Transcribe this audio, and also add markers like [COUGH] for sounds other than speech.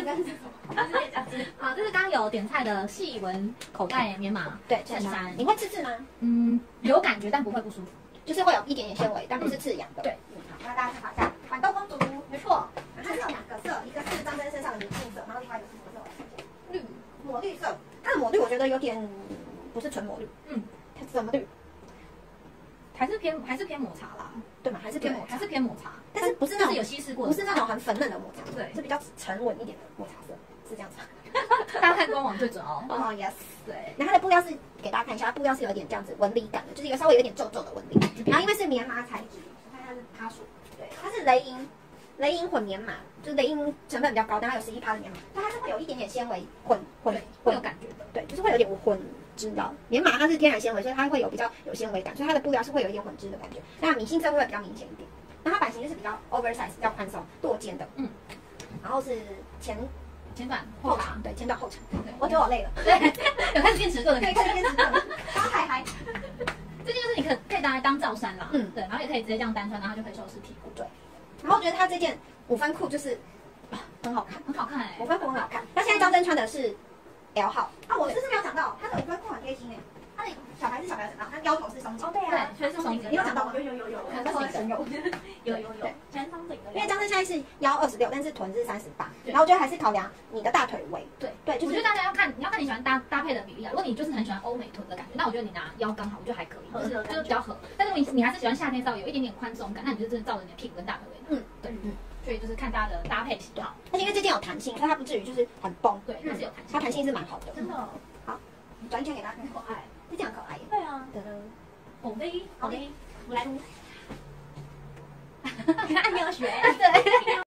[LAUGHS] 好，这是刚刚有点菜的细纹口袋棉麻对，衬衫你，会刺刺吗？嗯，有感觉但不会不舒服。就是会有一点点纤维，但不是刺痒的。对嗯，好，那大家参考一下。豌豆公主，没错，它是有两个色，一个是张真身上的明信色，然后另外一个是什么色？绿，抹绿色。它的抹绿我觉得有点不是纯抹绿，嗯，它是什么绿？还是偏还是偏抹茶啦，对吗？还是偏抹还？是偏抹茶，不是那种有稀释过的，不是那种很粉嫩的抹茶，对是比较沉稳一点的抹茶色，是这样子。[LAUGHS] 大家看官网最准哦。哦，yes。对，然后它的布料是给大家看一下，它布料是有一点这样子纹理感的，就是一个稍微有点皱皱的纹理。然后因为是棉麻材质，我看它是趴数，对，它是雷银，雷银混棉麻，就是雷银成分比较高，但它有十一趴的棉麻，但它是会有一点点纤维混混，会混有感觉的。对，就是会有点混织的。棉麻它是天然纤维，所以它会有比较有纤维感，所以它的布料是会有一点混织的感觉。那米杏色会比较明显一点。那它版型就是比较 oversize，比较宽松、落肩的，嗯，然后是前前短后长，对，前短后长。对我觉得我累了，对，[LAUGHS] 有开始变迟钝的可以感觉。看这边直的，刚嗨嗨。[LAUGHS] 这件就是你可可以拿来当罩衫啦，嗯。对，然后也可以直接这样单穿，然后就可以收拾屁股，对。然后我觉得它这件五分裤就是啊很好看，很好看哎五。分裤很好看。那现在张真穿的是 L 号。啊，我这是没有讲到，它的五分裤很贴心哎，它的小白是小白，然后它腰头是松紧。哦，对对啊，，全是松紧。你有讲到吗有有有有，很松紧的有有有有，全松紧的。因为张真现在是腰二十六，但是臀是三十八，然后我觉得还是考量你的大腿围。对对，就是我觉得大家要看，你要看你喜欢搭搭配的比例啊。如果你就是很喜欢欧美臀的感觉，那我觉得你拿腰刚好，我觉得还可以，就是比较合。但是你你还是喜欢夏天稍微有一点点宽松感，那你就真的照着你的屁股跟大腿围。嗯，对，嗯，所以就是看大家的搭配喜好。而且因为这件有弹性，所以它不至于就是很崩，对，它是有弹性。它弹性是蛮好的。真的好转一圈给大家看，可爱。是这样可爱耶。对啊，好嘞，好的，我来录。你看 [LAUGHS] 按要学。[LAUGHS] 对。